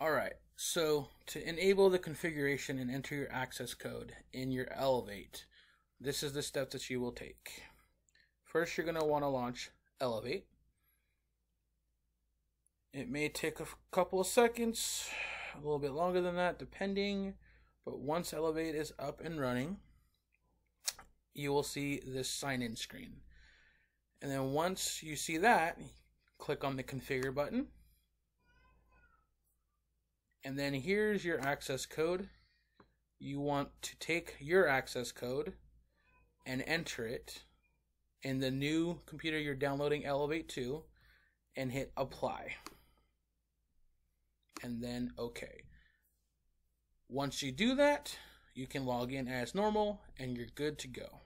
All right, so to enable the configuration and enter your access code in your Elevate, this is the step that you will take. First, you're going to want to launch Elevate. It may take a couple of seconds, a little bit longer than that, depending. But once Elevate is up and running, you will see this sign in screen. And then once you see that, click on the configure button. And then here's your access code. You want to take your access code and enter it in the new computer you're downloading Elevate to and hit apply. And then OK. Once you do that, you can log in as normal and you're good to go.